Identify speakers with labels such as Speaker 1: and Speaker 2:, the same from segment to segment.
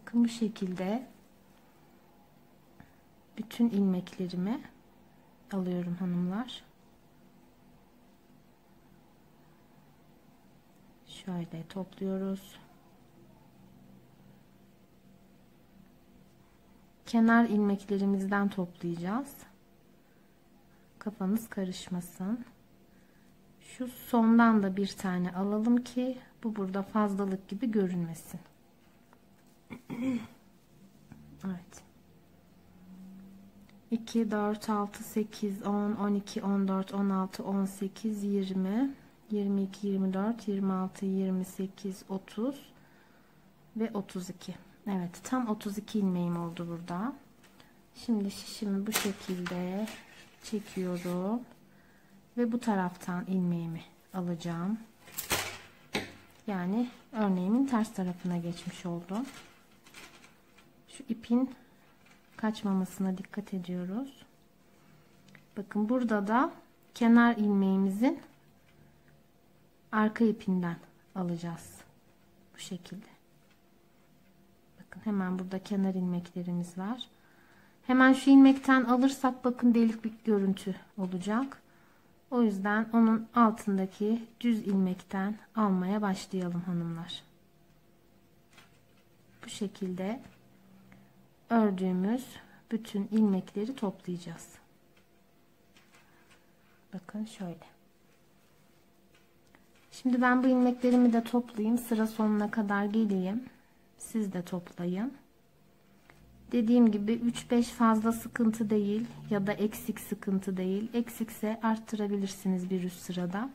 Speaker 1: Bakın bu şekilde bütün ilmeklerimi alıyorum hanımlar. Şöyle topluyoruz. Kenar ilmeklerimizden toplayacağız. Kafanız karışmasın. Şu sondan da bir tane alalım ki bu burada fazlalık gibi görünmesin evet. 2, 4, 6, 8, 10, 12, 14, 16, 18, 20, 22, 24, 26, 28, 30 ve 32. Evet tam 32 ilmeğim oldu burada. Şimdi şişimi bu şekilde çekiyorum. Ve bu taraftan ilmeğimi alacağım. Yani örneğimin ters tarafına geçmiş oldum. Şu ipin kaçmamasına dikkat ediyoruz. Bakın burada da kenar ilmeğimizin arka ipinden alacağız. Bu şekilde. Bakın hemen burada kenar ilmeklerimiz var. Hemen şu ilmekten alırsak bakın delik bir görüntü olacak. O yüzden onun altındaki düz ilmekten almaya başlayalım hanımlar. Bu şekilde ördüğümüz bütün ilmekleri toplayacağız. Bakın şöyle. Şimdi ben bu ilmeklerimi de toplayayım. Sıra sonuna kadar geleyim. Siz de toplayın. Dediğim gibi 3-5 fazla sıkıntı değil ya da eksik sıkıntı değil. Eksikse arttırabilirsiniz bir üst sırada.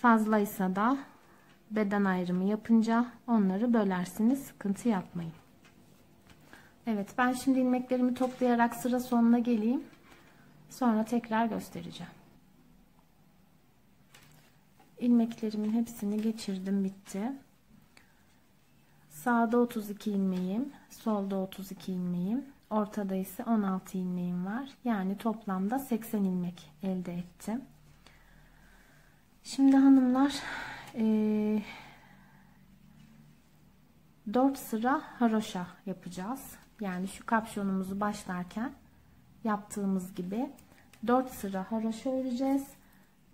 Speaker 1: Fazlaysa da beden ayrımı yapınca onları bölersiniz. Sıkıntı yapmayın. Evet ben şimdi ilmeklerimi toplayarak sıra sonuna geleyim. Sonra tekrar göstereceğim. İlmeklerimin hepsini geçirdim bitti. Sağda 32 ilmeğim, solda 32 ilmeğim, ortada ise 16 ilmeğim var. Yani toplamda 80 ilmek elde ettim. Şimdi hanımlar e, 4 sıra haroşa yapacağız yani şu kapşonumuzu başlarken yaptığımız gibi 4 sıra haroşa öreceğiz.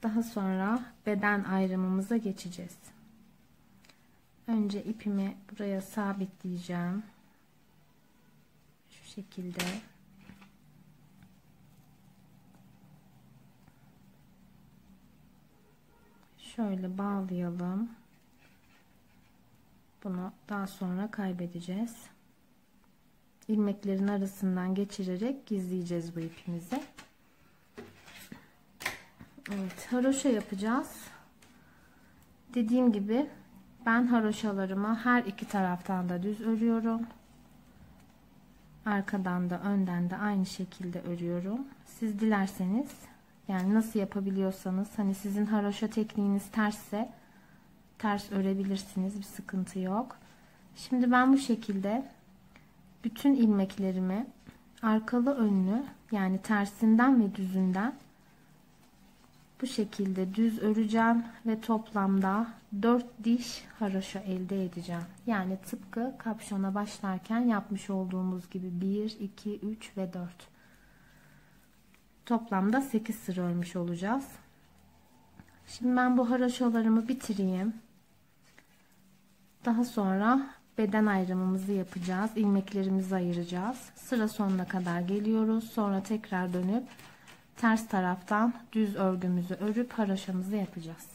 Speaker 1: Daha sonra beden ayrımımıza geçeceğiz. Önce ipimi buraya sabitleyeceğim. Şu şekilde. Şöyle bağlayalım. Bunu daha sonra kaybedeceğiz ilmeklerin arasından geçirerek gizleyeceğiz bu ipimizi. Evet, haroşa yapacağız. Dediğim gibi ben haroşalarımı her iki taraftan da düz örüyorum. Arkadan da önden de aynı şekilde örüyorum. Siz dilerseniz yani nasıl yapabiliyorsanız hani sizin haroşa tekniğiniz tersse ters örebilirsiniz. Bir sıkıntı yok. Şimdi ben bu şekilde bütün ilmeklerimi arkalı önlü yani tersinden ve düzünden bu şekilde düz öreceğim ve toplamda 4 diş haroşa elde edeceğim. Yani tıpkı kapşona başlarken yapmış olduğumuz gibi 1, 2, 3 ve 4. Toplamda 8 sıra örmüş olacağız. Şimdi ben bu haroşalarımı bitireyim. Daha sonra beden ayrımımızı yapacağız. ilmeklerimizi ayıracağız. Sıra sonuna kadar geliyoruz. Sonra tekrar dönüp ters taraftan düz örgümüzü örüp haroşamızı yapacağız.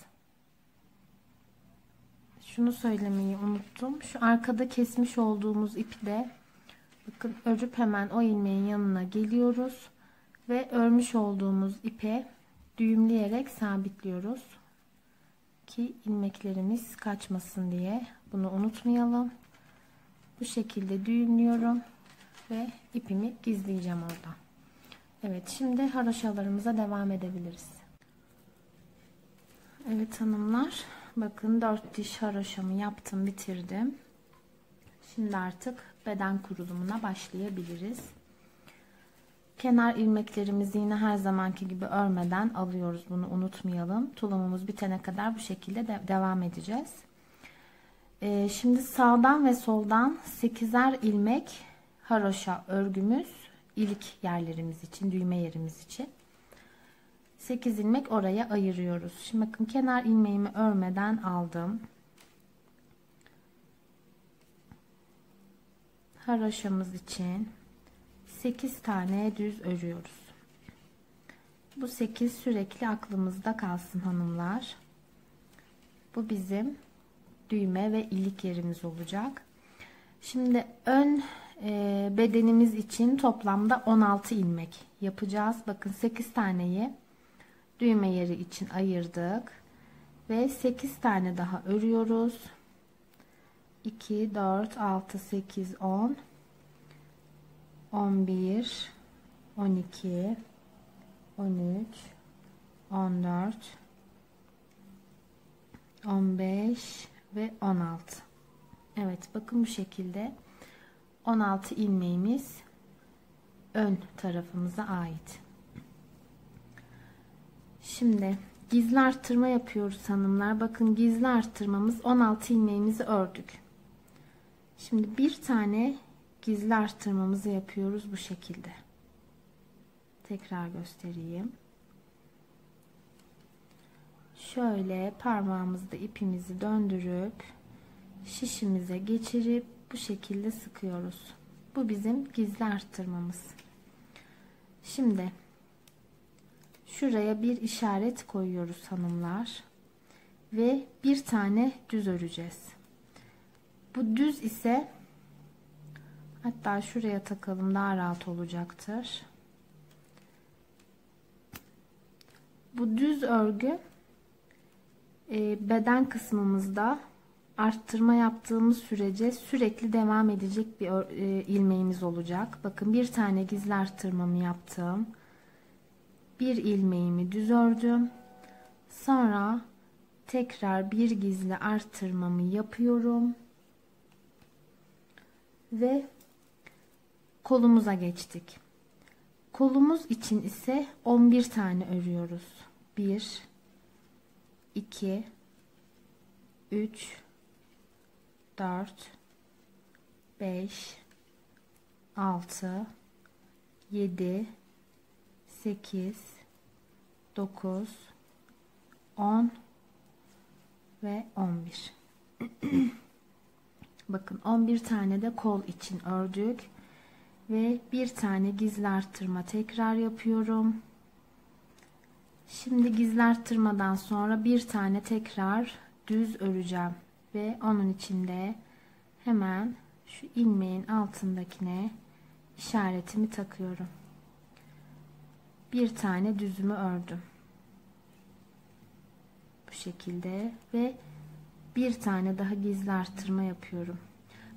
Speaker 1: Şunu söylemeyi unuttum. Şu arkada kesmiş olduğumuz ipi de bakın örüp hemen o ilmeğin yanına geliyoruz ve örmüş olduğumuz ipe düğümleyerek sabitliyoruz ki ilmeklerimiz kaçmasın diye bunu unutmayalım bu şekilde düğümlüyorum ve ipimi gizleyeceğim orada. Evet şimdi haroşalarımıza devam edebiliriz. Evet hanımlar bakın 4 diş haroşamı yaptım bitirdim. Şimdi artık beden kurulumuna başlayabiliriz. Kenar ilmeklerimizi yine her zamanki gibi örmeden alıyoruz bunu unutmayalım. Tulumumuz bitene kadar bu şekilde de devam edeceğiz. Ee, şimdi sağdan ve soldan 8'er ilmek haroşa örgümüz ilk yerlerimiz için düğme yerimiz için 8 ilmek oraya ayırıyoruz. Şimdi bakın kenar ilmeğimi örmeden aldım. Haroşamız için 8 tane düz örüyoruz. Bu 8 sürekli aklımızda kalsın hanımlar. Bu bizim düğme ve ilik yerimiz olacak. Şimdi ön e, bedenimiz için toplamda 16 ilmek yapacağız. Bakın 8 taneyi düğme yeri için ayırdık. Ve 8 tane daha örüyoruz. 2, 4, 6, 8, 10, 11, 12, 13, 14, 15, ve 16. Evet bakın bu şekilde 16 ilmeğimiz ön tarafımıza ait. Şimdi gizli arttırma yapıyoruz hanımlar. Bakın gizli arttırmamız 16 ilmeğimizi ördük. Şimdi bir tane gizli arttırmamızı yapıyoruz bu şekilde. Tekrar göstereyim şöyle parmağımızda ipimizi döndürüp şişimize geçirip bu şekilde sıkıyoruz. Bu bizim gizli arttırmamız. Şimdi şuraya bir işaret koyuyoruz hanımlar ve bir tane düz öreceğiz. Bu düz ise hatta şuraya takalım daha rahat olacaktır. Bu düz örgü ee, beden kısmımızda arttırma yaptığımız sürece sürekli devam edecek bir e, ilmeğimiz olacak. Bakın bir tane gizli arttırmamı yaptım. Bir ilmeğimi düz ördüm. Sonra tekrar bir gizli arttırmamı yapıyorum. Ve kolumuza geçtik. Kolumuz için ise 11 tane örüyoruz. 1 2 3 4 5 6 7 8 9 10 ve 11 bakın 11 tane de kol için ördük ve bir tane gizli arttırma tekrar yapıyorum Şimdi gizler tırmadan sonra bir tane tekrar düz öreceğim ve onun içinde hemen şu ilmeğin altındakine işaretimi takıyorum. Bir tane düzümü ördüm. Bu şekilde ve bir tane daha gizli artırma yapıyorum.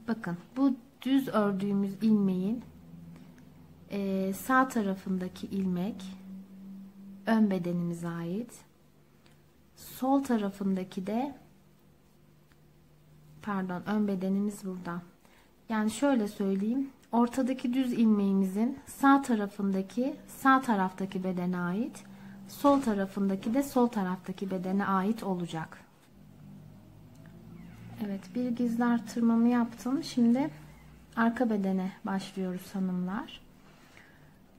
Speaker 1: Bakın bu düz ördüğümüz ilmeğin sağ tarafındaki ilmek ön bedenimize ait. Sol tarafındaki de pardon ön bedenimiz burada. Yani şöyle söyleyeyim. Ortadaki düz ilmeğimizin sağ tarafındaki sağ taraftaki bedene ait, sol tarafındaki de sol taraftaki bedene ait olacak. Evet, bir gizli artırmamı yaptım. Şimdi arka bedene başlıyoruz hanımlar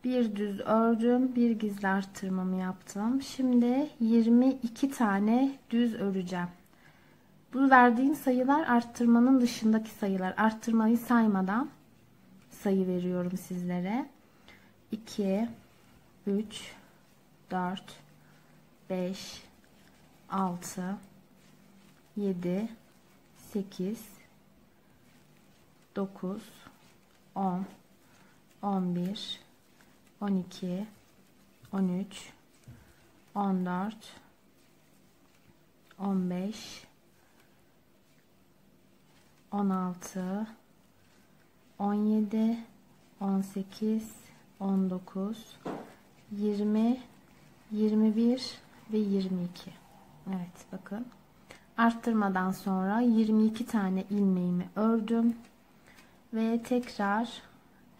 Speaker 1: bir düz ördüm bir gizli arttırmamı yaptım şimdi 22 tane düz öreceğim bu verdiğim sayılar arttırmanın dışındaki sayılar arttırmayı saymadan sayı veriyorum sizlere 2 3 4 5 6 7 8 9 10 11 12 13 14 15 16 17 18 19 20 21 ve 22 Evet bakın arttırmadan sonra 22 tane ilmeğimi ördüm ve tekrar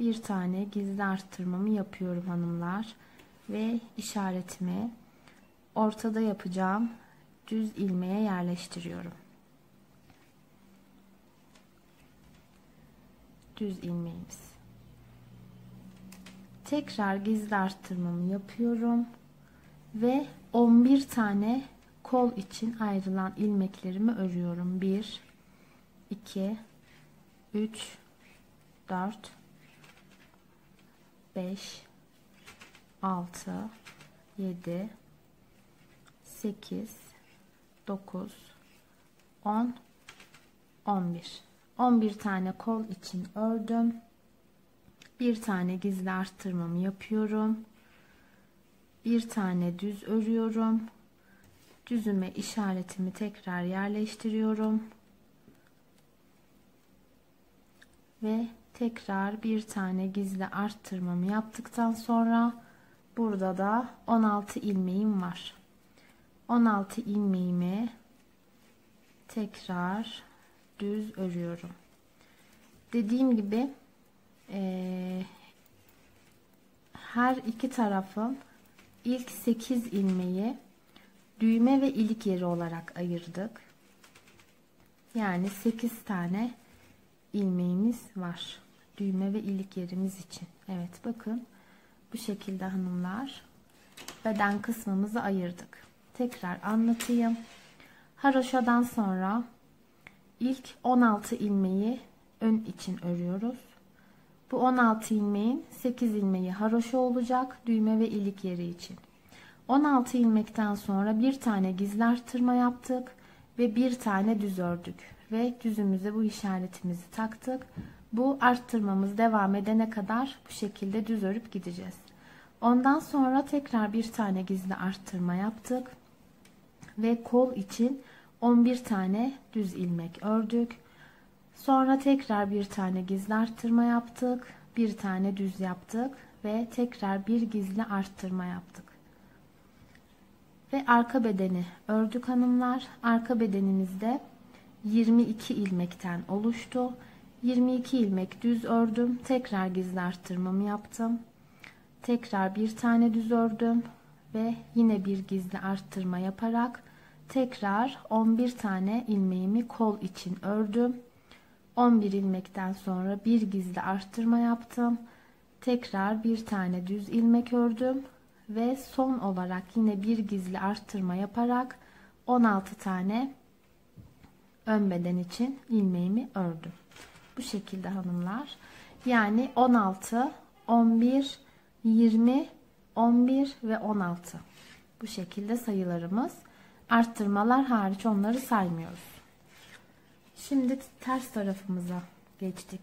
Speaker 1: bir tane gizli arttırmamı yapıyorum hanımlar. Ve işaretimi ortada yapacağım düz ilmeğe yerleştiriyorum. Düz ilmeğimiz. Tekrar gizli arttırmamı yapıyorum. Ve 11 tane kol için ayrılan ilmeklerimi örüyorum. 1, 2, 3, 4, 5 6 7 8 9 10 11 11 tane kol için ördüm bir tane gizli arttırmamı yapıyorum bir tane düz örüyorum düzüme işaretimi tekrar yerleştiriyorum ve tekrar bir tane gizli arttırmamı yaptıktan sonra burada da 16 ilmeğim var 16 ilmeğimi tekrar düz örüyorum dediğim gibi e, her iki tarafın ilk 8 ilmeği düğme ve ilik yeri olarak ayırdık yani 8 tane ilmeğimiz var düğme ve ilik yerimiz için. Evet bakın bu şekilde hanımlar beden kısmımızı ayırdık. Tekrar anlatayım. Haroşadan sonra ilk 16 ilmeği ön için örüyoruz. Bu 16 ilmeğin 8 ilmeği haroşa olacak düğme ve ilik yeri için. 16 ilmekten sonra bir tane gizli arttırma yaptık ve bir tane düz ördük ve düzümüze bu işaretimizi taktık. Bu arttırmamız devam edene kadar bu şekilde düz örüp gideceğiz. Ondan sonra tekrar bir tane gizli arttırma yaptık. Ve kol için 11 tane düz ilmek ördük. Sonra tekrar bir tane gizli arttırma yaptık. Bir tane düz yaptık ve tekrar bir gizli arttırma yaptık. Ve arka bedeni ördük hanımlar. Arka bedenimizde 22 ilmekten oluştu. 22 ilmek düz ördüm. Tekrar gizli arttırmamı yaptım. Tekrar bir tane düz ördüm ve yine bir gizli arttırma yaparak tekrar 11 tane ilmeğimi kol için ördüm. 11 ilmekten sonra bir gizli arttırma yaptım. Tekrar bir tane düz ilmek ördüm ve son olarak yine bir gizli arttırma yaparak 16 tane ön beden için ilmeğimi ördüm. Bu şekilde hanımlar. Yani 16, 11, 20, 11 ve 16. Bu şekilde sayılarımız. Arttırmalar hariç onları saymıyoruz. Şimdi ters tarafımıza geçtik.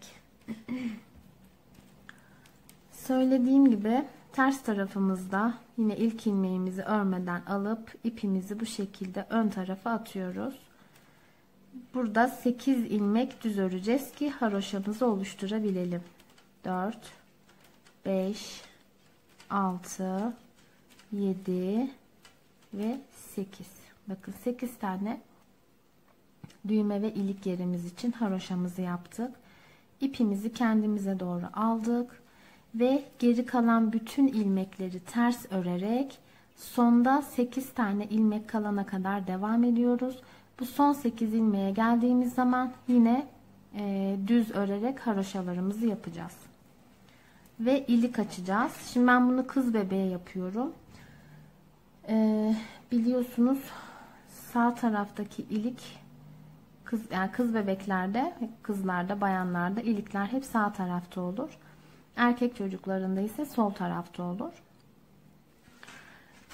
Speaker 1: Söylediğim gibi ters tarafımızda yine ilk ilmeğimizi örmeden alıp ipimizi bu şekilde ön tarafa atıyoruz burada 8 ilmek düz öreceğiz ki haroşamızı oluşturabilelim. 4 5 6 7 ve 8. Bakın 8 tane düğme ve ilik yerimiz için haroşamızı yaptık. ipimizi kendimize doğru aldık ve geri kalan bütün ilmekleri ters örerek sonda 8 tane ilmek kalana kadar devam ediyoruz. Bu son 8 ilmeğe geldiğimiz zaman yine e, düz örerek haroşalarımızı yapacağız. Ve ilik açacağız. Şimdi ben bunu kız bebeğe yapıyorum. E, biliyorsunuz sağ taraftaki ilik kız yani kız bebeklerde, kızlarda, bayanlarda ilikler hep sağ tarafta olur. Erkek çocuklarında ise sol tarafta olur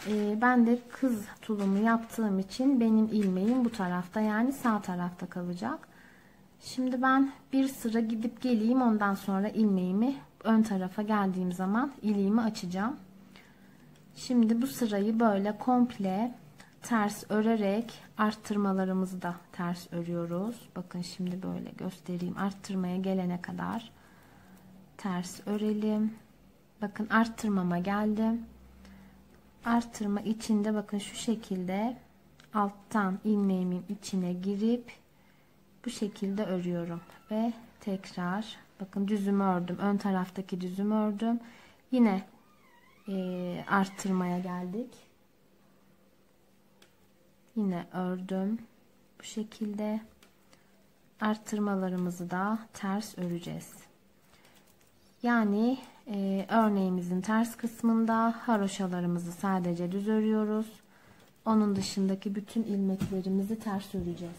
Speaker 1: e, ben de kız tulumu yaptığım için benim ilmeğim bu tarafta yani sağ tarafta kalacak. Şimdi ben bir sıra gidip geleyim ondan sonra ilmeğimi ön tarafa geldiğim zaman iliğimi açacağım. Şimdi bu sırayı böyle komple ters örerek arttırmalarımızı da ters örüyoruz. Bakın şimdi böyle göstereyim. Arttırmaya gelene kadar ters örelim. Bakın arttırmama geldim artırma içinde bakın şu şekilde alttan ilmeğimin içine girip bu şekilde örüyorum ve tekrar bakın düzümü ördüm ön taraftaki düzümü ördüm yine e, arttırmaya geldik yine ördüm bu şekilde arttırmalarımızı da ters öreceğiz yani ee, örneğimizin ters kısmında haroşalarımızı sadece düz örüyoruz. Onun dışındaki bütün ilmeklerimizi ters öreceğiz.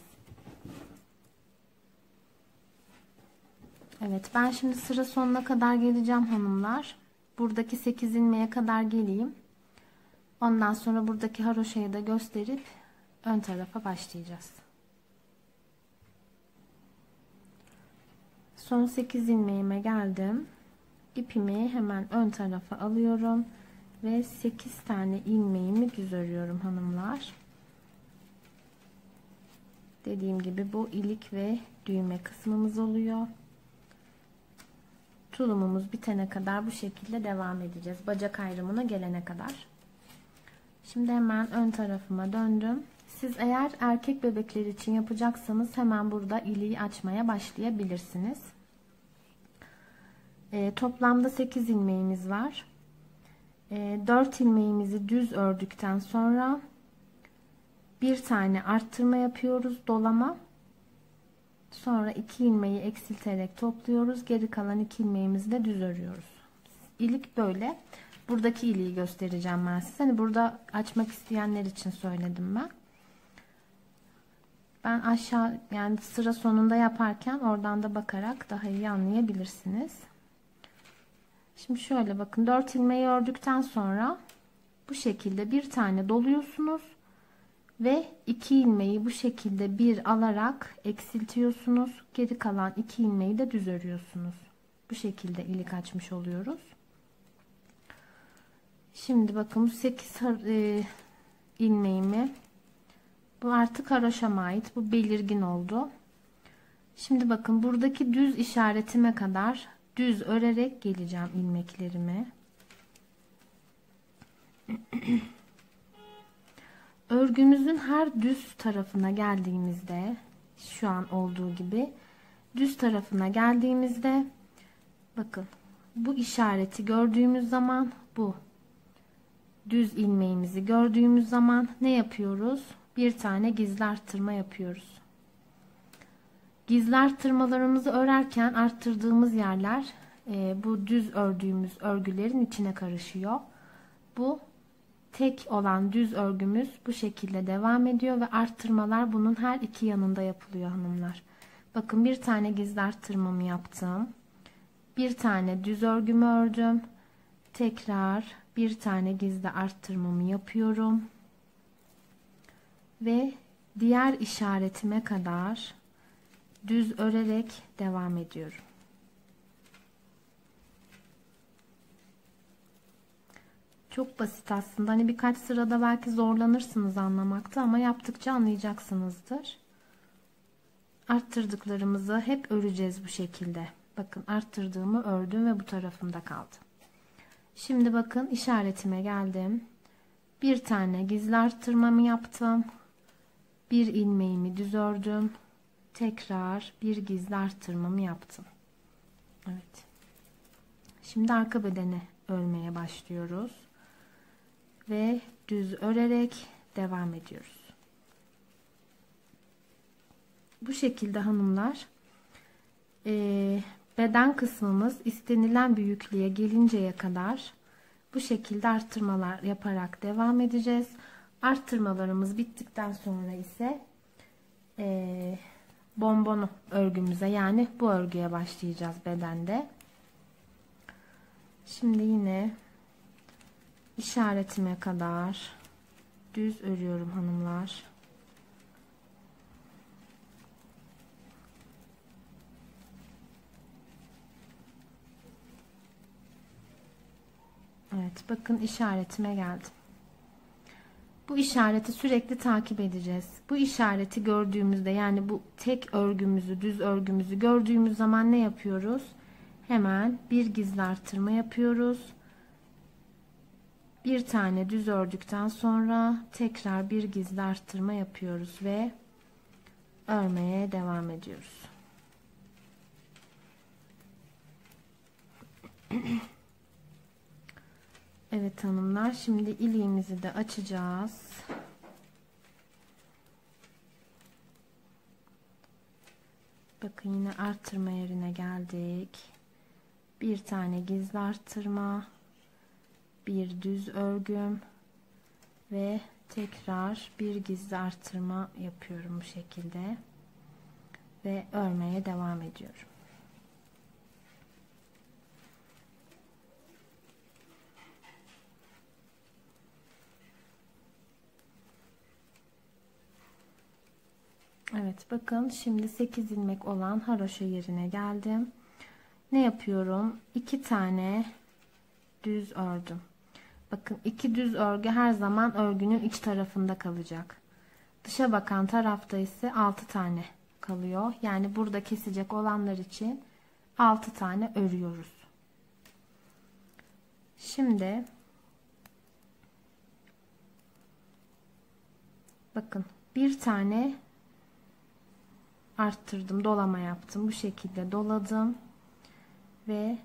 Speaker 1: Evet ben şimdi sıra sonuna kadar geleceğim hanımlar. Buradaki 8 ilmeğe kadar geleyim. Ondan sonra buradaki haroşayı da gösterip ön tarafa başlayacağız. Son 8 ilmeğime geldim ipimi hemen ön tarafa alıyorum ve 8 tane ilmeğimi düz örüyorum hanımlar dediğim gibi bu ilik ve düğme kısmımız oluyor tulumumuz bitene kadar bu şekilde devam edeceğiz bacak ayrımına gelene kadar şimdi hemen ön tarafıma döndüm siz eğer erkek bebekler için yapacaksanız hemen burada iliği açmaya başlayabilirsiniz e, toplamda 8 ilmeğimiz var. E, ee, 4 ilmeğimizi düz ördükten sonra bir tane arttırma yapıyoruz dolama. Sonra 2 ilmeği eksilterek topluyoruz. Geri kalan 2 ilmeğimizi de düz örüyoruz. İlik böyle. Buradaki iliği göstereceğim ben size. Hani burada açmak isteyenler için söyledim ben. Ben aşağı yani sıra sonunda yaparken oradan da bakarak daha iyi anlayabilirsiniz. Şimdi şöyle bakın 4 ilmeği ördükten sonra bu şekilde bir tane doluyorsunuz ve 2 ilmeği bu şekilde bir alarak eksiltiyorsunuz. Geri kalan 2 ilmeği de düz örüyorsunuz. Bu şekilde ilik açmış oluyoruz. Şimdi bakın bu 8 e, ilmeğimi bu artık haroşama ait. Bu belirgin oldu. Şimdi bakın buradaki düz işaretime kadar düz örerek geleceğim ilmeklerime. Örgümüzün her düz tarafına geldiğimizde şu an olduğu gibi düz tarafına geldiğimizde bakın bu işareti gördüğümüz zaman bu düz ilmeğimizi gördüğümüz zaman ne yapıyoruz? Bir tane gizli arttırma yapıyoruz. Gizler tırmalarımızı örerken arttırdığımız yerler e, bu düz ördüğümüz örgülerin içine karışıyor. Bu tek olan düz örgümüz bu şekilde devam ediyor ve arttırmalar bunun her iki yanında yapılıyor hanımlar. Bakın bir tane gizler arttırmamı yaptım. Bir tane düz örgümü ördüm. Tekrar bir tane gizli arttırmamı yapıyorum. Ve diğer işaretime kadar düz örerek devam ediyorum. Çok basit aslında. Hani birkaç sırada belki zorlanırsınız anlamakta ama yaptıkça anlayacaksınızdır. Arttırdıklarımızı hep öreceğiz bu şekilde. Bakın arttırdığımı ördüm ve bu tarafımda kaldı. Şimdi bakın işaretime geldim. Bir tane gizli arttırmamı yaptım. Bir ilmeğimi düz ördüm tekrar bir gizli arttırmamı yaptım. Evet. Şimdi arka bedeni örmeye başlıyoruz. Ve düz örerek devam ediyoruz. Bu şekilde hanımlar e, beden kısmımız istenilen büyüklüğe gelinceye kadar bu şekilde arttırmalar yaparak devam edeceğiz. Arttırmalarımız bittikten sonra ise eee Bonbonu örgümüze yani bu örgüye başlayacağız bedende. Şimdi yine işaretime kadar düz örüyorum hanımlar. Evet bakın işaretime geldim. Bu işareti sürekli takip edeceğiz. Bu işareti gördüğümüzde yani bu tek örgümüzü, düz örgümüzü gördüğümüz zaman ne yapıyoruz? Hemen bir gizli artırma yapıyoruz. Bir tane düz ördükten sonra tekrar bir gizli artırma yapıyoruz ve örmeye devam ediyoruz. Evet hanımlar şimdi iliğimizi de açacağız. Bakın yine artırma yerine geldik. Bir tane gizli artırma, bir düz örgüm ve tekrar bir gizli artırma yapıyorum bu şekilde ve örmeye devam ediyorum. Evet bakın şimdi 8 ilmek olan haroşa yerine geldim. Ne yapıyorum? 2 tane düz ördüm. Bakın iki düz örgü her zaman örgünün iç tarafında kalacak. Dışa bakan tarafta ise 6 tane kalıyor. Yani burada kesecek olanlar için 6 tane örüyoruz. Şimdi bakın bir tane arttırdım. Dolama yaptım. Bu şekilde doladım. Ve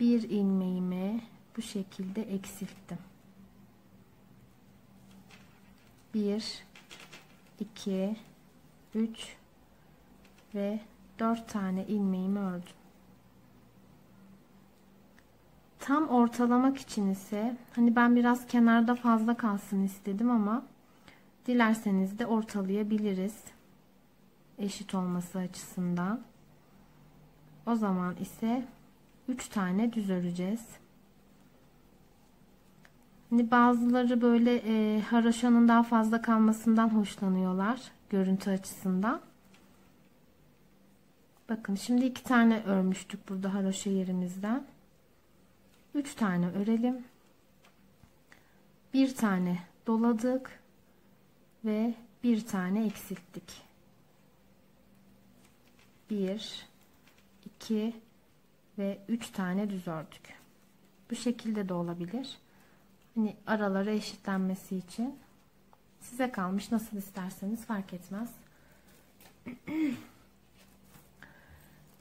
Speaker 1: bir ilmeğimi bu şekilde eksilttim. 1 2 3 ve 4 tane ilmeğimi ördüm. Tam ortalamak için ise hani ben biraz kenarda fazla kalsın istedim ama dilerseniz de ortalayabiliriz eşit olması açısından. O zaman ise 3 tane düz öreceğiz. Şimdi hani bazıları böyle e, haroşanın daha fazla kalmasından hoşlanıyorlar görüntü açısından. Bakın şimdi iki tane örmüştük burada haroşa yerimizden. Üç tane örelim. Bir tane doladık ve bir tane eksilttik. 1 2 ve 3 tane düz ördük. Bu şekilde de olabilir. Hani aralara eşitlenmesi için size kalmış nasıl isterseniz fark etmez.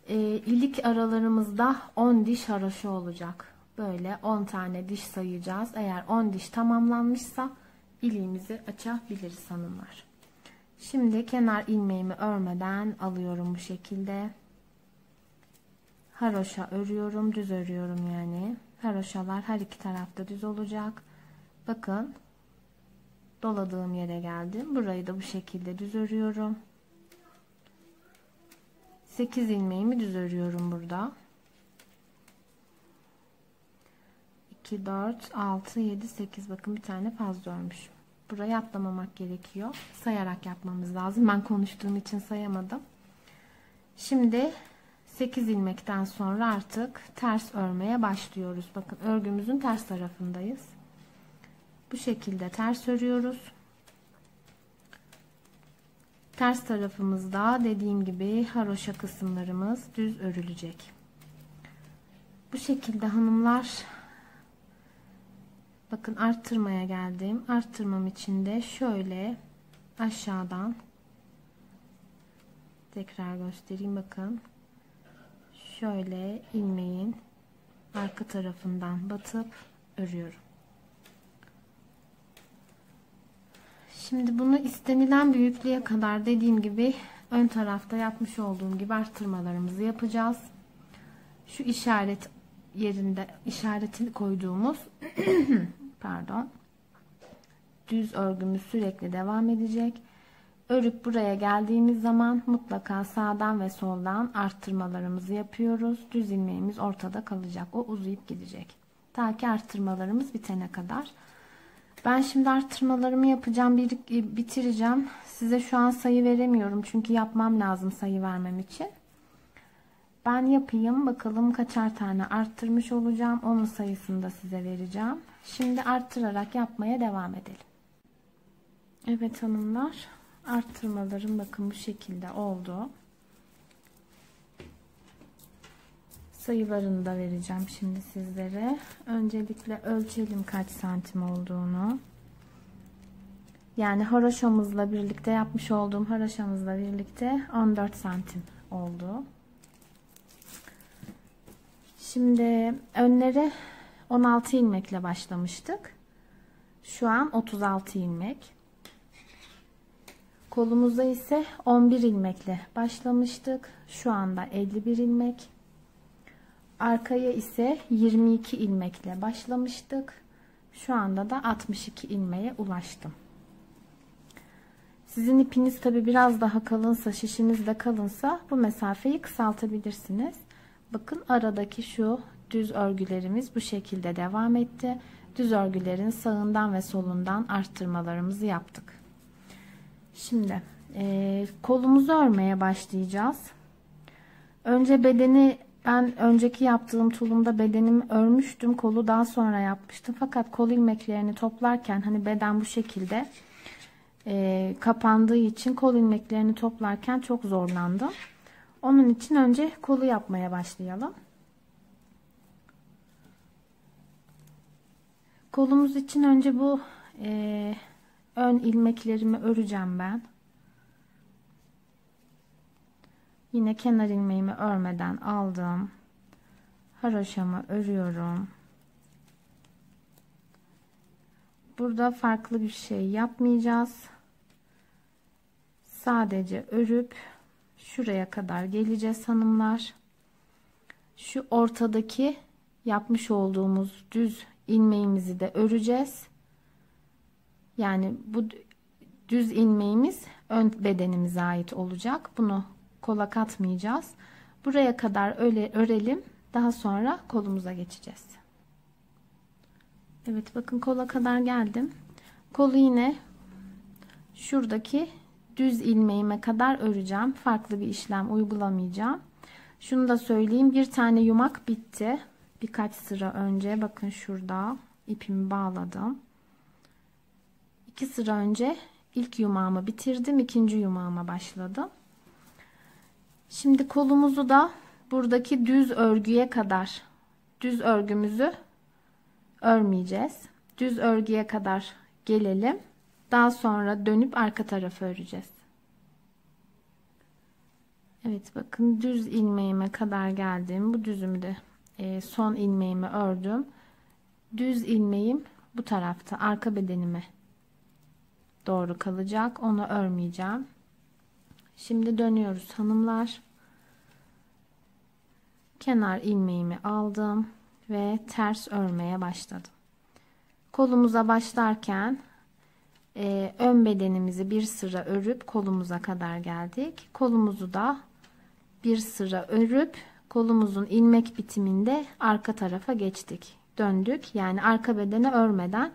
Speaker 1: e, ilik aralarımızda 10 diş haroşa olacak. Böyle 10 tane diş sayacağız. Eğer 10 diş tamamlanmışsa iliğimizi açabiliriz hanımlar. Şimdi kenar ilmeğimi örmeden alıyorum bu şekilde. Haroşa örüyorum, düz örüyorum yani. Haroşalar her iki tarafta düz olacak. Bakın doladığım yere geldim. Burayı da bu şekilde düz örüyorum. 8 ilmeğimi düz örüyorum burada. 2, 4, 6, 7, 8 bakın bir tane fazla örmüşüm. Buraya atlamamak gerekiyor. Sayarak yapmamız lazım. Ben konuştuğum için sayamadım. Şimdi 8 ilmekten sonra artık ters örmeye başlıyoruz. Bakın örgümüzün ters tarafındayız. Bu şekilde ters örüyoruz. Ters tarafımızda dediğim gibi haroşa kısımlarımız düz örülecek. Bu şekilde hanımlar Bakın arttırmaya geldim. Arttırmam için de şöyle aşağıdan tekrar göstereyim bakın. Şöyle ilmeğin arka tarafından batıp örüyorum. Şimdi bunu istenilen büyüklüğe kadar dediğim gibi ön tarafta yapmış olduğum gibi arttırmalarımızı yapacağız. Şu işaret yerinde işaretini koyduğumuz pardon düz örgümüz sürekli devam edecek örüp buraya geldiğimiz zaman mutlaka sağdan ve soldan arttırmalarımızı yapıyoruz düz ilmeğimiz ortada kalacak o uzayıp gidecek ta ki arttırmalarımız bitene kadar ben şimdi arttırmalarımı yapacağım bitireceğim size şu an sayı veremiyorum çünkü yapmam lazım sayı vermem için ben yapayım. Bakalım kaçar tane arttırmış olacağım. Onun sayısını da size vereceğim. Şimdi arttırarak yapmaya devam edelim. Evet hanımlar. Arttırmalarım bakın bu şekilde oldu. Sayılarını da vereceğim şimdi sizlere. Öncelikle ölçelim kaç santim olduğunu. Yani haroşamızla birlikte yapmış olduğum haroşamızla birlikte 14 santim oldu. Şimdi önlere 16 ilmekle başlamıştık. Şu an 36 ilmek. Kolumuzda ise 11 ilmekle başlamıştık. Şu anda 51 ilmek. Arkaya ise 22 ilmekle başlamıştık. Şu anda da 62 ilmeğe ulaştım. Sizin ipiniz tabi biraz daha kalınsa, şişiniz de kalınsa bu mesafeyi kısaltabilirsiniz. Bakın aradaki şu düz örgülerimiz bu şekilde devam etti. Düz örgülerin sağından ve solundan arttırmalarımızı yaptık. Şimdi e, kolumuzu örmeye başlayacağız. Önce bedeni ben önceki yaptığım tulumda bedenimi örmüştüm. Kolu daha sonra yapmıştım. Fakat kol ilmeklerini toplarken hani beden bu şekilde e, kapandığı için kol ilmeklerini toplarken çok zorlandım. Onun için önce kolu yapmaya başlayalım. Kolumuz için önce bu e, ön ilmeklerimi öreceğim ben. Yine kenar ilmeğimi örmeden aldım. Haroşamı örüyorum. Burada farklı bir şey yapmayacağız. Sadece örüp Şuraya kadar geleceğiz hanımlar. Şu ortadaki yapmış olduğumuz düz ilmeğimizi de öreceğiz. Yani bu düz ilmeğimiz ön bedenimize ait olacak. Bunu kola katmayacağız. Buraya kadar öyle örelim. Daha sonra kolumuza geçeceğiz. Evet bakın kola kadar geldim. Kolu yine şuradaki düz ilmeğime kadar öreceğim. Farklı bir işlem uygulamayacağım. Şunu da söyleyeyim. Bir tane yumak bitti. Birkaç sıra önce bakın şurada ipimi bağladım. İki sıra önce ilk yumağımı bitirdim. ikinci yumağıma başladım. Şimdi kolumuzu da buradaki düz örgüye kadar düz örgümüzü örmeyeceğiz. Düz örgüye kadar gelelim. Daha sonra dönüp arka tarafı öreceğiz. Evet bakın düz ilmeğime kadar geldim. Bu düzümde e, son ilmeğimi ördüm. Düz ilmeğim bu tarafta arka bedenime doğru kalacak. Onu örmeyeceğim. Şimdi dönüyoruz hanımlar. Kenar ilmeğimi aldım ve ters örmeye başladım. Kolumuza başlarken e, ön bedenimizi bir sıra örüp kolumuza kadar geldik. Kolumuzu da bir sıra örüp kolumuzun ilmek bitiminde arka tarafa geçtik. Döndük yani arka bedene örmeden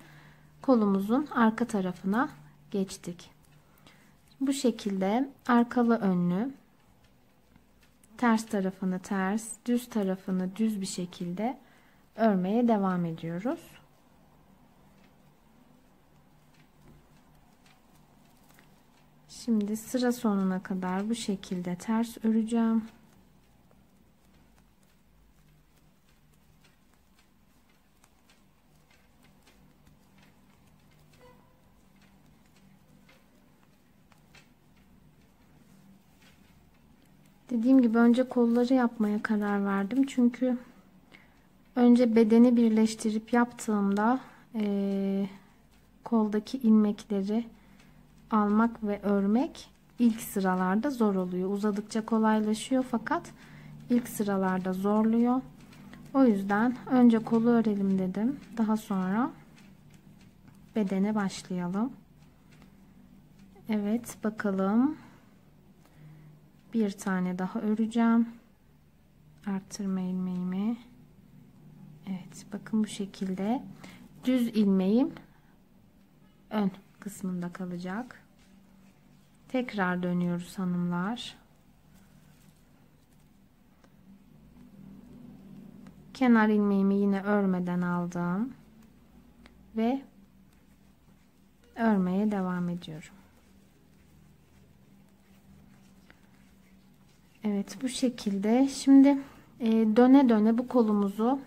Speaker 1: kolumuzun arka tarafına geçtik. Bu şekilde arkalı önlü ters tarafını ters, düz tarafını düz bir şekilde örmeye devam ediyoruz. Şimdi sıra sonuna kadar bu şekilde ters öreceğim. Dediğim gibi önce kolları yapmaya karar verdim. Çünkü önce bedeni birleştirip yaptığımda e, koldaki ilmekleri almak ve örmek ilk sıralarda zor oluyor. Uzadıkça kolaylaşıyor fakat ilk sıralarda zorluyor. O yüzden önce kolu örelim dedim. Daha sonra bedene başlayalım. Evet bakalım. Bir tane daha öreceğim. Artırma ilmeğimi. Evet bakın bu şekilde düz ilmeğim ön kısmında kalacak. Tekrar dönüyoruz hanımlar. Kenar ilmeğimi yine örmeden aldım. Ve örmeye devam ediyorum. Evet bu şekilde. Şimdi e, döne döne bu kolumuzu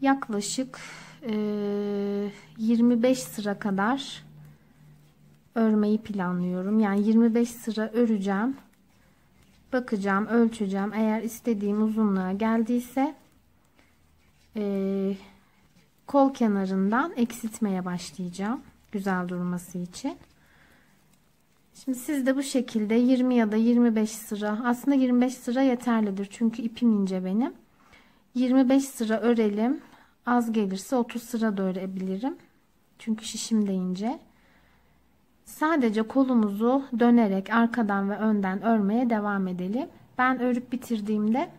Speaker 1: yaklaşık 25 ee, sıra kadar örmeyi planlıyorum. Yani 25 sıra öreceğim. Bakacağım, ölçeceğim. Eğer istediğim uzunluğa geldiyse e, kol kenarından eksiltmeye başlayacağım. Güzel durması için. Şimdi siz de bu şekilde 20 ya da 25 sıra aslında 25 sıra yeterlidir. Çünkü ipim ince benim. 25 sıra örelim. Az gelirse 30 sıra da örebilirim. Çünkü şişim de ince. Sadece kolumuzu dönerek arkadan ve önden örmeye devam edelim. Ben örüp bitirdiğimde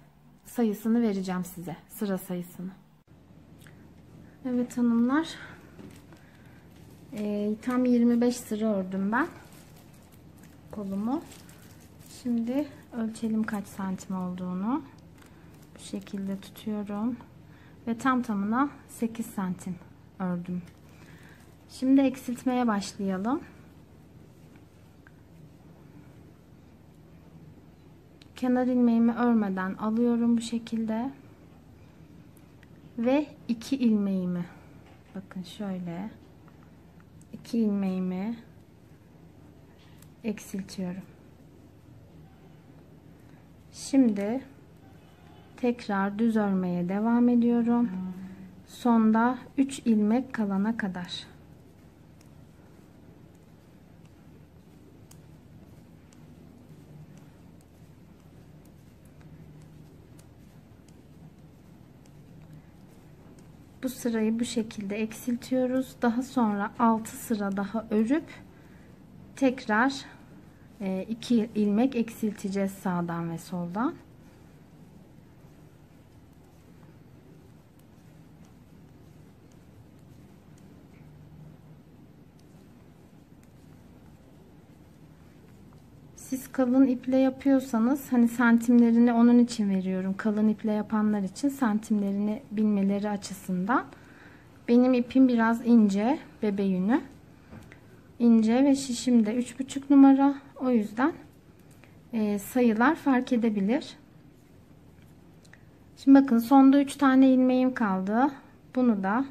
Speaker 1: sayısını vereceğim size. Sıra sayısını. Evet hanımlar. E, tam 25 sıra ördüm ben. Kolumu. Şimdi ölçelim kaç santim olduğunu. Bu şekilde tutuyorum ve tam tamına 8 santim ördüm. Şimdi eksiltmeye başlayalım. Kenar ilmeğimi örmeden alıyorum bu şekilde. Ve iki ilmeğimi bakın şöyle iki ilmeğimi eksiltiyorum. Şimdi tekrar düz örmeye devam ediyorum. Sonda 3 ilmek kalana kadar. Bu sırayı bu şekilde eksiltiyoruz. Daha sonra 6 sıra daha örüp tekrar 2 e, ilmek eksilteceğiz sağdan ve soldan. kalın iple yapıyorsanız hani santimlerini onun için veriyorum. Kalın iple yapanlar için santimlerini bilmeleri açısından. Benim ipim biraz ince bebe yünü. İnce ve şişim de 3,5 numara. O yüzden e, sayılar fark edebilir. Şimdi bakın sonda 3 tane ilmeğim kaldı. Bunu da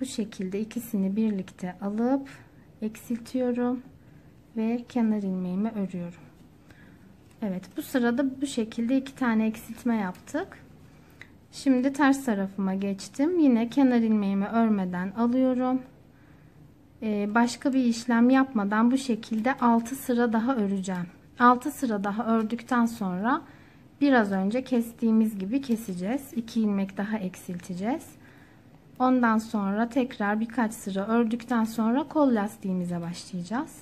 Speaker 1: bu şekilde ikisini birlikte alıp eksiltiyorum ve kenar ilmeğimi örüyorum. Evet bu sırada bu şekilde iki tane eksiltme yaptık. Şimdi ters tarafıma geçtim. Yine kenar ilmeğimi örmeden alıyorum. Ee, başka bir işlem yapmadan bu şekilde 6 sıra daha öreceğim. 6 sıra daha ördükten sonra biraz önce kestiğimiz gibi keseceğiz. 2 ilmek daha eksilteceğiz. Ondan sonra tekrar birkaç sıra ördükten sonra kol lastiğimize başlayacağız.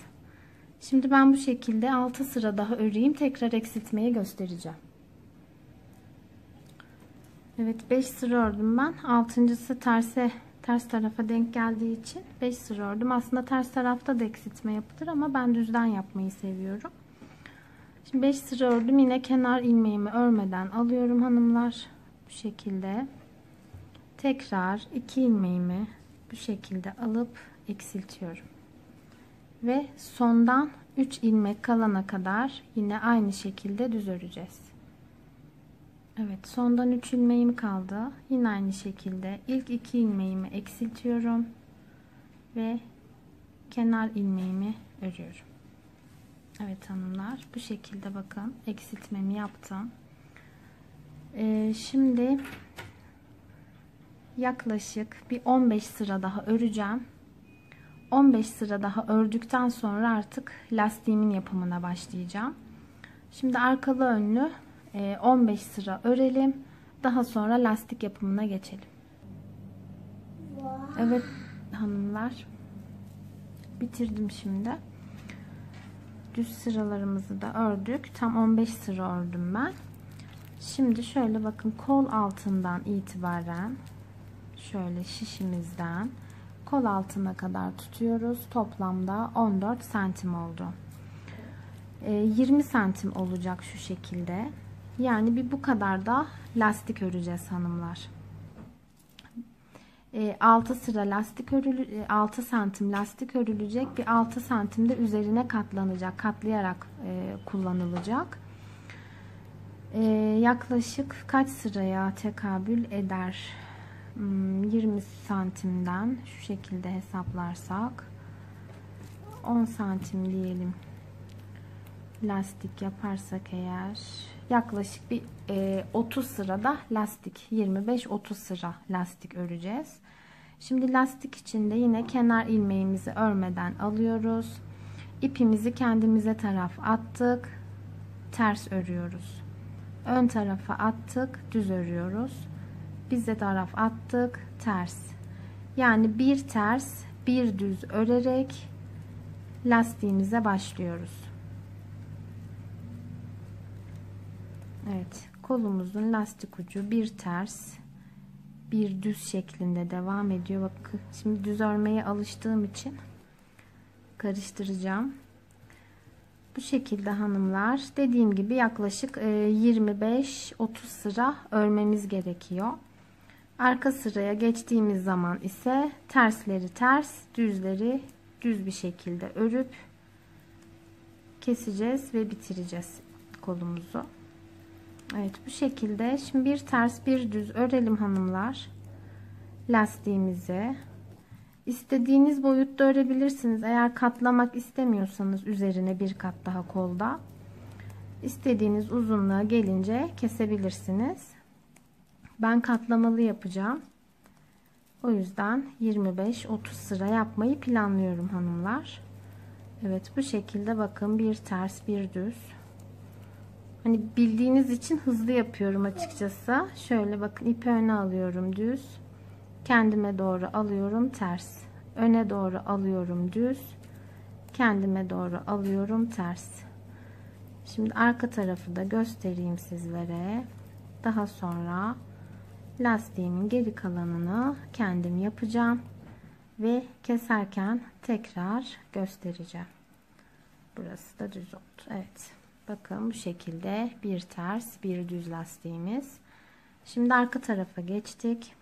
Speaker 1: Şimdi ben bu şekilde 6 sıra daha öreyim. Tekrar eksiltmeyi göstereceğim. Evet 5 sıra ördüm ben. 6.sı terse ters tarafa denk geldiği için 5 sıra ördüm. Aslında ters tarafta da eksiltme yapılır ama ben düzden yapmayı seviyorum. Şimdi 5 sıra ördüm. Yine kenar ilmeğimi örmeden alıyorum hanımlar. Bu şekilde. Tekrar 2 ilmeğimi bu şekilde alıp eksiltiyorum ve sondan 3 ilmek kalana kadar yine aynı şekilde düz öreceğiz. Evet sondan 3 ilmeğim kaldı. Yine aynı şekilde ilk 2 ilmeğimi eksiltiyorum ve kenar ilmeğimi örüyorum. Evet hanımlar bu şekilde bakın eksiltmemi yaptım. Ee, şimdi yaklaşık bir 15 sıra daha öreceğim. 15 sıra daha ördükten sonra artık lastiğimin yapımına başlayacağım. Şimdi arkalı önlü 15 e, sıra örelim. Daha sonra lastik yapımına geçelim. Evet hanımlar. Bitirdim şimdi. Düz sıralarımızı da ördük. Tam 15 sıra ördüm ben. Şimdi şöyle bakın kol altından itibaren şöyle şişimizden kol altına kadar tutuyoruz. Toplamda 14 santim oldu. 20 ee, santim olacak şu şekilde. Yani bir bu kadar da lastik öreceğiz hanımlar. 6 ee, sıra lastik örülü 6 e, santim lastik örülecek. Bir 6 santim de üzerine katlanacak. Katlayarak e, kullanılacak. Ee, yaklaşık kaç sıraya tekabül eder? 20 hmm, santimden şu şekilde hesaplarsak 10 santim diyelim lastik yaparsak eğer yaklaşık bir 30 e, sırada lastik 25-30 sıra lastik öreceğiz. Şimdi lastik içinde yine kenar ilmeğimizi örmeden alıyoruz. ipimizi kendimize taraf attık. Ters örüyoruz. Ön tarafa attık. Düz örüyoruz biz de taraf attık ters yani bir ters bir düz örerek lastiğimize başlıyoruz Evet kolumuzun lastik ucu bir ters bir düz şeklinde devam ediyor bakın şimdi düz örmeye alıştığım için karıştıracağım bu şekilde hanımlar dediğim gibi yaklaşık 25-30 sıra örmemiz gerekiyor Arka sıraya geçtiğimiz zaman ise tersleri ters, düzleri düz bir şekilde örüp keseceğiz ve bitireceğiz kolumuzu. Evet bu şekilde şimdi bir ters bir düz örelim hanımlar lastiğimizi. İstediğiniz boyutta örebilirsiniz. Eğer katlamak istemiyorsanız üzerine bir kat daha kolda. İstediğiniz uzunluğa gelince kesebilirsiniz. Ben katlamalı yapacağım. O yüzden 25-30 sıra yapmayı planlıyorum hanımlar. Evet bu şekilde bakın bir ters bir düz. Hani bildiğiniz için hızlı yapıyorum açıkçası. Şöyle bakın ipi öne alıyorum düz. Kendime doğru alıyorum ters. Öne doğru alıyorum düz. Kendime doğru alıyorum ters. Şimdi arka tarafı da göstereyim sizlere. Daha sonra lastiğimin geri kalanını kendim yapacağım ve keserken tekrar göstereceğim. Burası da düz oldu. Evet. Bakın bu şekilde bir ters bir düz lastiğimiz. Şimdi arka tarafa geçtik.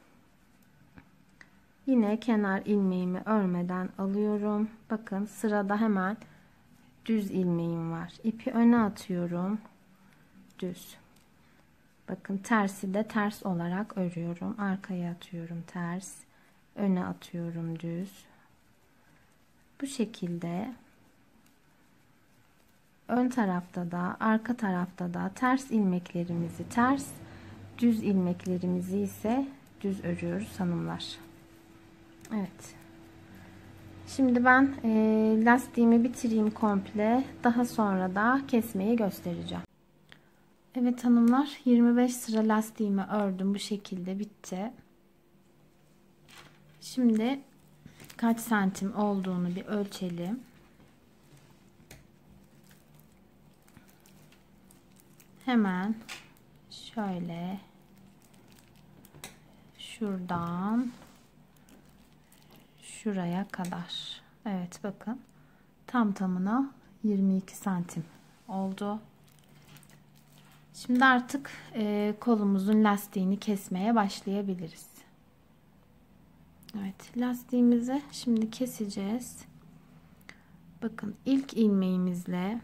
Speaker 1: Yine kenar ilmeğimi örmeden alıyorum. Bakın sırada hemen düz ilmeğim var. İpi öne atıyorum. Düz. Bakın tersi de ters olarak örüyorum. Arkaya atıyorum ters. Öne atıyorum düz. Bu şekilde ön tarafta da arka tarafta da ters ilmeklerimizi ters düz ilmeklerimizi ise düz örüyoruz hanımlar. Evet. Şimdi ben e, lastiğimi bitireyim komple. Daha sonra da kesmeyi göstereceğim. Evet hanımlar 25 sıra lastiğimi ördüm bu şekilde bitti. Şimdi kaç santim olduğunu bir ölçelim. Hemen şöyle şuradan şuraya kadar. Evet bakın tam tamına 22 santim oldu. Şimdi artık e, kolumuzun lastiğini kesmeye başlayabiliriz. Evet lastiğimizi şimdi keseceğiz. Bakın ilk ilmeğimizle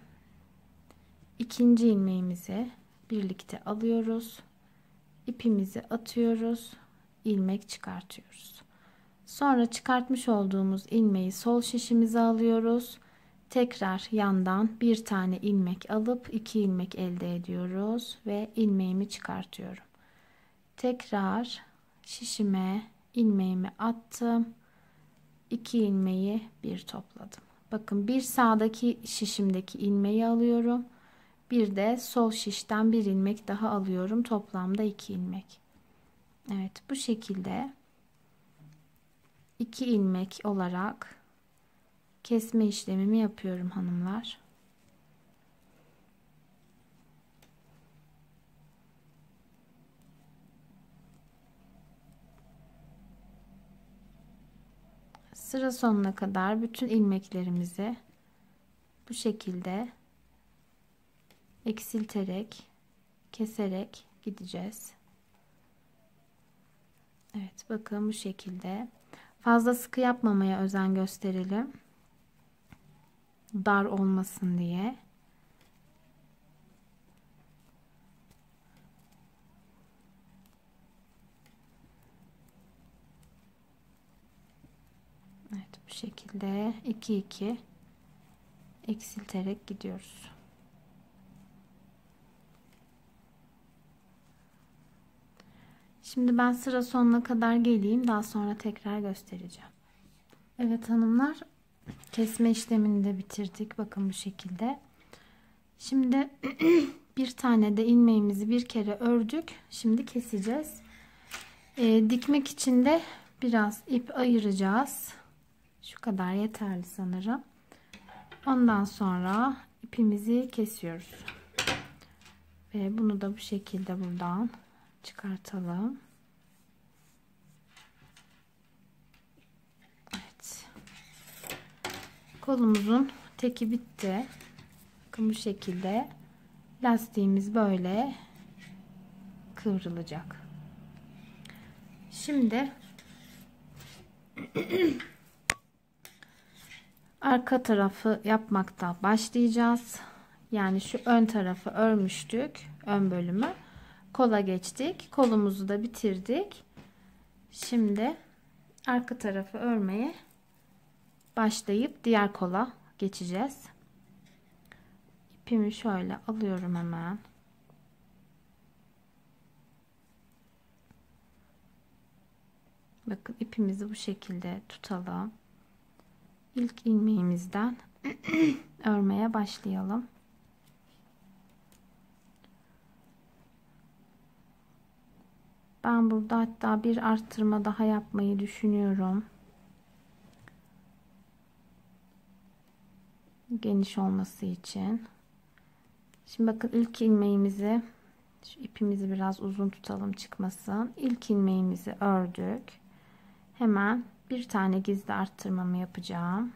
Speaker 1: ikinci ilmeğimizi birlikte alıyoruz. İpimizi atıyoruz. ilmek çıkartıyoruz. Sonra çıkartmış olduğumuz ilmeği sol şişimize alıyoruz tekrar yandan bir tane ilmek alıp iki ilmek elde ediyoruz ve ilmeğimi çıkartıyorum tekrar şişime ilmeğimi attım iki ilmeği bir topladım bakın bir sağdaki şişimdeki ilmeği alıyorum bir de sol şişten bir ilmek daha alıyorum toplamda iki ilmek Evet bu şekilde iki ilmek olarak kesme işlemimi yapıyorum hanımlar. Sıra sonuna kadar bütün ilmeklerimizi bu şekilde eksilterek keserek gideceğiz. Evet bakın bu şekilde fazla sıkı yapmamaya özen gösterelim dar olmasın diye. Evet bu şekilde 2 2 eksilterek gidiyoruz. Şimdi ben sıra sonuna kadar geleyim. Daha sonra tekrar göstereceğim. Evet hanımlar kesme işlemini de bitirdik. Bakın bu şekilde. Şimdi bir tane de ilmeğimizi bir kere ördük. Şimdi keseceğiz. Ee, dikmek için de biraz ip ayıracağız. Şu kadar yeterli sanırım. Ondan sonra ipimizi kesiyoruz. Ve bunu da bu şekilde buradan çıkartalım. kolumuzun teki bitti. Bakın bu şekilde lastiğimiz böyle kıvrılacak. Şimdi arka tarafı yapmakta başlayacağız. Yani şu ön tarafı örmüştük. Ön bölümü. Kola geçtik. Kolumuzu da bitirdik. Şimdi arka tarafı örmeye başlayıp diğer kola geçeceğiz. İpimi şöyle alıyorum hemen. Bakın ipimizi bu şekilde tutalım. İlk ilmeğimizden örmeye başlayalım. Ben burada hatta bir arttırma daha yapmayı düşünüyorum. geniş olması için. Şimdi bakın ilk ilmeğimizi şu ipimizi biraz uzun tutalım çıkmasın. İlk ilmeğimizi ördük. Hemen bir tane gizli arttırmamı yapacağım.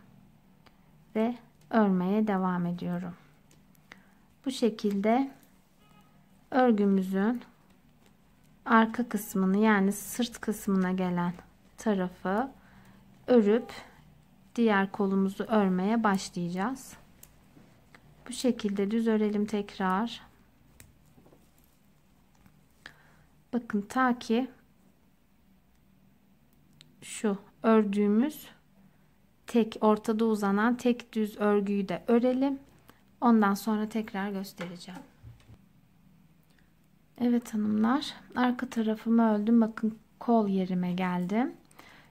Speaker 1: Ve örmeye devam ediyorum. Bu şekilde örgümüzün arka kısmını yani sırt kısmına gelen tarafı örüp diğer kolumuzu örmeye başlayacağız. Bu şekilde düz örelim tekrar. Bakın ta ki şu ördüğümüz tek ortada uzanan tek düz örgüyü de örelim. Ondan sonra tekrar göstereceğim. Evet hanımlar arka tarafımı öldüm. Bakın kol yerime geldim.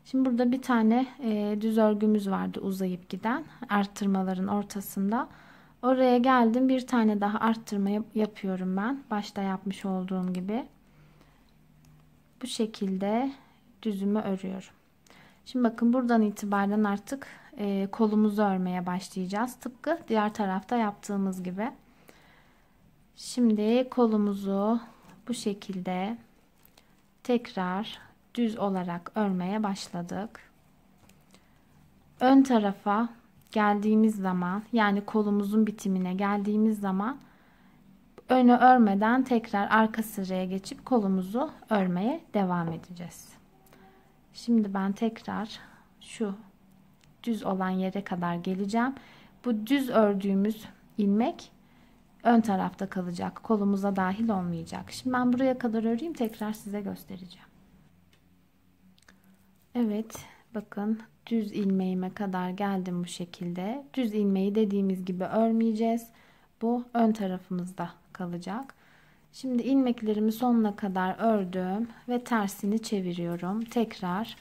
Speaker 1: Şimdi burada bir tane e, düz örgümüz vardı uzayıp giden arttırmaların ortasında. Oraya geldim bir tane daha arttırma yap yapıyorum ben. Başta yapmış olduğum gibi. Bu şekilde düzümü örüyorum. Şimdi bakın buradan itibaren artık e, kolumuzu örmeye başlayacağız. Tıpkı diğer tarafta yaptığımız gibi. Şimdi kolumuzu bu şekilde tekrar düz olarak örmeye başladık. Ön tarafa geldiğimiz zaman yani kolumuzun bitimine geldiğimiz zaman önü örmeden tekrar arka sıraya geçip kolumuzu örmeye devam edeceğiz. Şimdi ben tekrar şu düz olan yere kadar geleceğim. Bu düz ördüğümüz ilmek ön tarafta kalacak. Kolumuza dahil olmayacak. Şimdi ben buraya kadar öreyim tekrar size göstereceğim. Evet bakın düz ilmeğime kadar geldim bu şekilde. Düz ilmeği dediğimiz gibi örmeyeceğiz. Bu ön tarafımızda kalacak. Şimdi ilmeklerimi sonuna kadar ördüm ve tersini çeviriyorum. Tekrar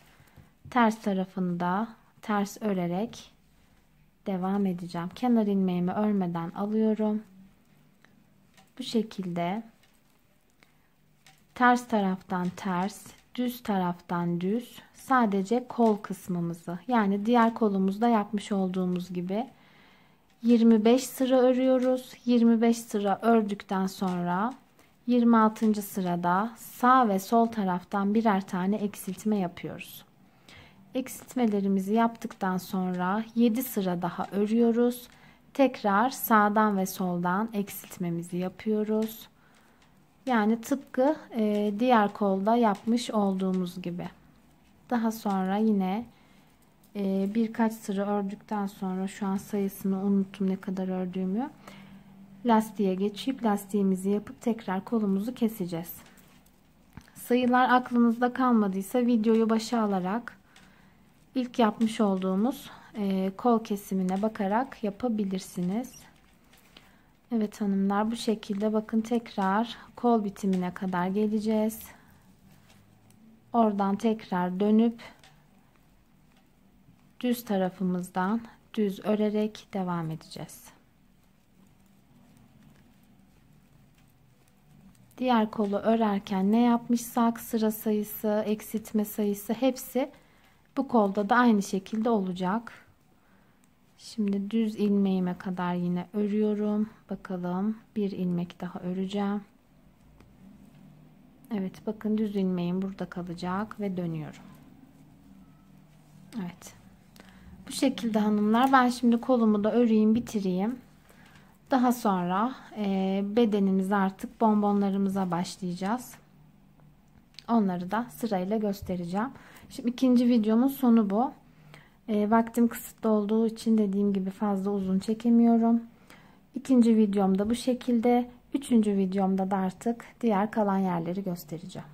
Speaker 1: ters tarafında ters örerek devam edeceğim. Kenar ilmeğimi örmeden alıyorum. Bu şekilde ters taraftan ters düz taraftan düz sadece kol kısmımızı yani diğer kolumuzda yapmış olduğumuz gibi 25 sıra örüyoruz. 25 sıra ördükten sonra 26. sırada sağ ve sol taraftan birer tane eksiltme yapıyoruz. Eksiltmelerimizi yaptıktan sonra 7 sıra daha örüyoruz. Tekrar sağdan ve soldan eksiltmemizi yapıyoruz. Yani tıpkı e, diğer kolda yapmış olduğumuz gibi. Daha sonra yine e, birkaç sıra ördükten sonra şu an sayısını unuttum ne kadar ördüğümü. Lastiğe geçip lastiğimizi yapıp tekrar kolumuzu keseceğiz. Sayılar aklınızda kalmadıysa videoyu başa alarak ilk yapmış olduğumuz e, kol kesimine bakarak yapabilirsiniz. Evet hanımlar bu şekilde bakın tekrar kol bitimine kadar geleceğiz. Oradan tekrar dönüp düz tarafımızdan düz örerek devam edeceğiz. Diğer kolu örerken ne yapmışsak sıra sayısı, eksiltme sayısı hepsi bu kolda da aynı şekilde olacak. Şimdi düz ilmeğime kadar yine örüyorum. Bakalım bir ilmek daha öreceğim. Evet bakın düz ilmeğim burada kalacak ve dönüyorum. Evet. Bu şekilde hanımlar ben şimdi kolumu da öreyim bitireyim. Daha sonra e, bedenimiz artık bonbonlarımıza başlayacağız. Onları da sırayla göstereceğim. Şimdi ikinci videomun sonu bu. E, vaktim kısıtlı olduğu için dediğim gibi fazla uzun çekemiyorum. İkinci videomda bu şekilde. Üçüncü videomda da artık diğer kalan yerleri göstereceğim.